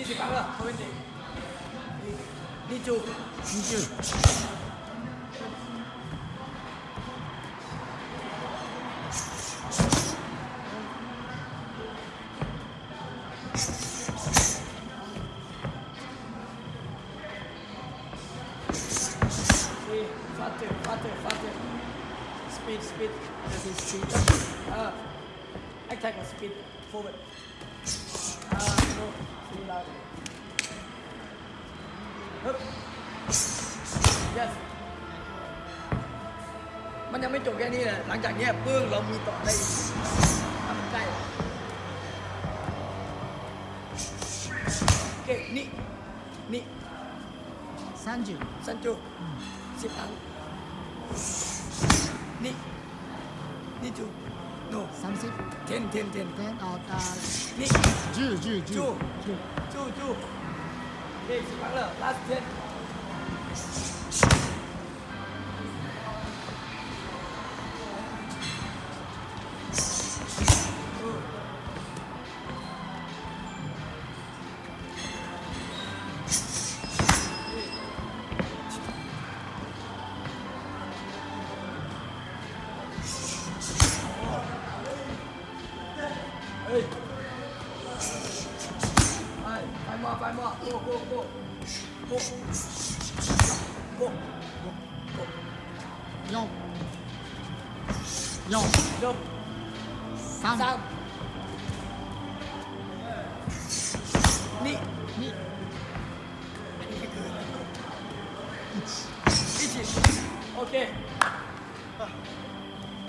Speed, speed, speed, speed, speed, Faster. Faster. Faster. speed, speed, speed, speed, speed, speed, speed, speed, speed, speed, yes มันยังไม่จบแค่นี้เลยหลังจากเนี้ยปึ้งเรามีต่อได้อีกถ้ามันใกล้โอเคนี่นี่三九，สันจูสิบครั้งนี่นี่จู 三十，天天天天，大大，你，住住住住住，累死完了，拉天。白马，白马，过过过，过，过，过，过，六，六，三，三，你，你，一起，一起，OK。